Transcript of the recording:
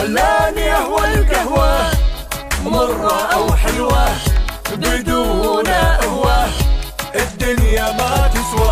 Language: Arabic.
خلاني اهوى القهوة. مرة أو حلوة بدون اهوى الدنيا ما تسوى.